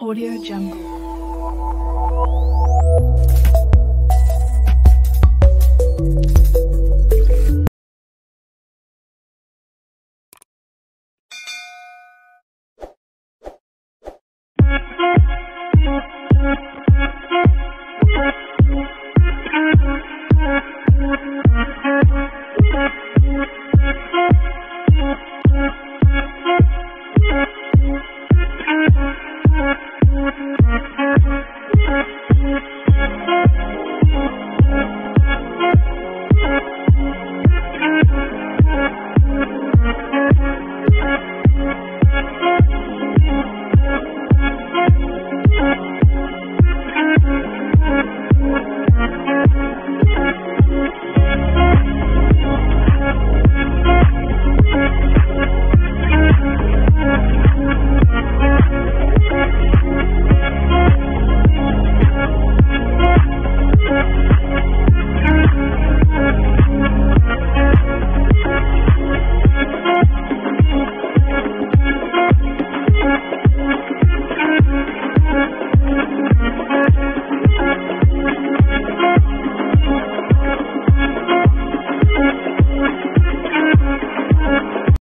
Audio Jungle.